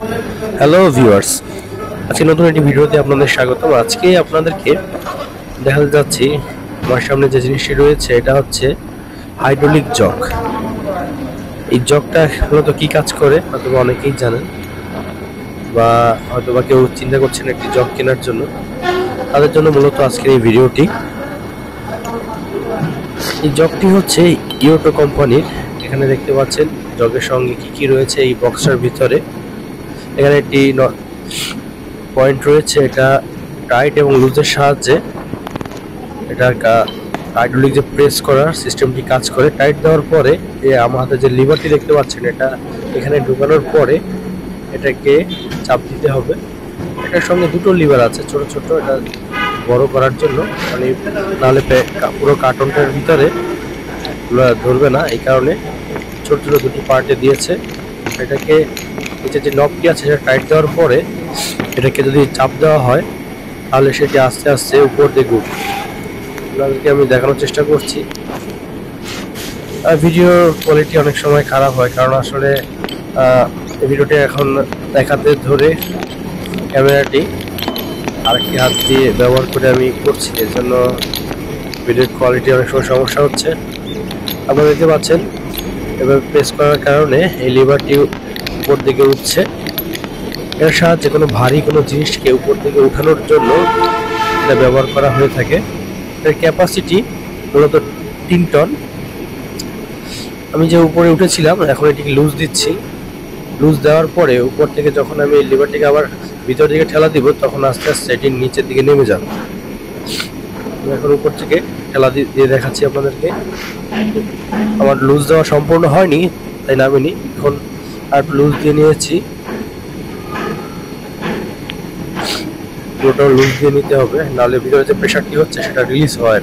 Hello viewers আজকে নতুন একটি ভিডিওতে আপনাদের স্বাগতম। আজকে আপনাদেরকে দেখাতে যাচ্ছি, আমার সামনে যে জিনিসটি রয়েছে, এটা হচ্ছে হাইড্রোলিক জগ এই জগটা মূলত কি কাজ করে হয়তো অনেকেই জানেন, বা হয়তো বা কেউ চিন্তা করছেন একটি জগ কেনার জন্য। তাদের জন্য মূলত আজকের এই ভিডিওটি। এই জগটি হচ্ছে ইয়োটো কোম্পানির, এখানে দেখতে পাচ্ছেন জগের সঙ্গে কি কি রয়েছে এই বক্সটার ভিতরে। এখানে একটি পয়েন্ট রয়েছে, এটা টাইট এবং লুজের সাহায্যে। এটা হাইড্রোলিক যে প্রেস করার সিস্টেমটি কাজ করে টাইট দেওয়ার পরে যে আমার হাতে যে লিভারটি দেখতে পাচ্ছেন, এটা এখানে ঢুকানোর পরে এটাকে চাপ দিতে হবে। এটার সঙ্গে দুটো লিভার আছে, ছোট ছোট, এটা বড় করার জন্য। মানে নাহলে পুরো কার্টনটার ভিতরে ধরবে না, এই কারণে ছোট ছোট দুটি পার্টে দিয়েছে। এটাকে নিচে যে নবটি আছে সেটা টাইট দেওয়ার পরে এটাকে যদি চাপ দেওয়া হয়, তাহলে সেটি আস্তে আস্তে উপর দিকে উঠবে আপনাদেরকে আমি দেখানোর চেষ্টা করছি। আর ভিডিওর কোয়ালিটি অনেক সময় খারাপ হয়, কারণ আসলে ভিডিওটি এখন দেখাতে ধরে ক্যামেরাটি আরেকটি হাত দিয়ে ব্যবহার করে আমি করছি। এর জন্য ভিডিওর কোয়ালিটি অনেক সময় সমস্যা হচ্ছে। আপনারা দেখতে পাচ্ছেন এবার প্রেস করার কারণে এই লিভারটি উপর দিকে উঠছে। এর সাহায্যে কোনো ভারী কোনো জিনিসকে উপর দিকে উঠানোর জন্য এটা ব্যবহার করা হয়ে থাকে। এর ক্যাপাসিটি মূলত তিন টন। আমি যে উপরে উঠেছিলাম, এখন এটিকে লুজ দিচ্ছি। লুজ দেওয়ার পরে উপর থেকে যখন আমি লিভারটিকে আবার ভিতর দিকে ঠেলা দিব, তখন আস্তে আস্তে এটি নিচের দিকে নেমে যাবে। এখন উপর থেকে ঠেলা দিয়ে দেখাচ্ছি আপনাদেরকে। আমার লুজ দেওয়া সম্পূর্ণ হয়নি, তাই নামিনি। এখন আর লুজ দিয়ে নিয়েছি। পুরোটা লুজ দিয়ে নিতে হবে, নাহলে ভিতরে যে প্রেশারটি হচ্ছে সেটা রিলিজ হয়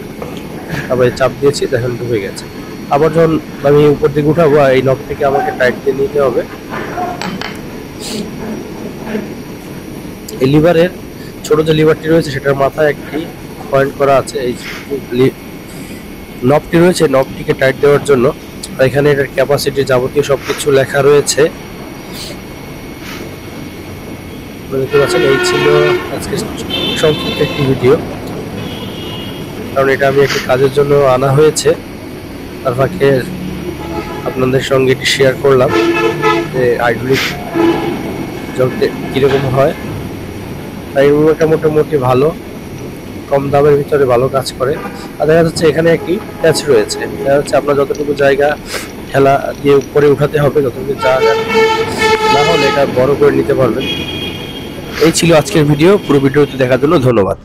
আবার চাপ দিয়েছি দেখেন ঢুকে গেছে। আবার যখন আমি উপর দিকে উঠাবো এই নব থেকে আমাকে টাইট দিয়ে নিতে হবে। এই লিভারের ছোট যে লিভারটি রয়েছে, সেটার মাথায় একটি পয়েন্ট করা আছে। এই নবটি রয়েছে নবটিকে টাইট দেওয়ার জন্য এখানে এটার ক্যাপাসিটি যাবতীয় সব কিছু লেখা রয়েছে। এই ছিল আজকে সংক্ষিপ্ত একটি ভিডিও কারণ এটা আমি একটি কাজের জন্য আনা হয়েছে। তার ফাঁকে আপনাদের সঙ্গে এটি শেয়ার করলাম যে হাইড্রোলিক জগতে কীরকম হয়। তাই এটা মোটামুটি ভালো। কম দামের ভিতরে ভালো কাজ করে। আর দেখা যাচ্ছে এখানে একটি প্যাচ রয়েছে। দেখা যাচ্ছে আপনার যতটুকু জায়গা খেলা দিয়ে উপরে উঠাতে হবে, যতটুকু জায়গা না হলে এটা বড় করে নিতে পারবেন। এই ছিল আজকের ভিডিও। পুরো ভিডিওটি দেখার জন্য ধন্যবাদ।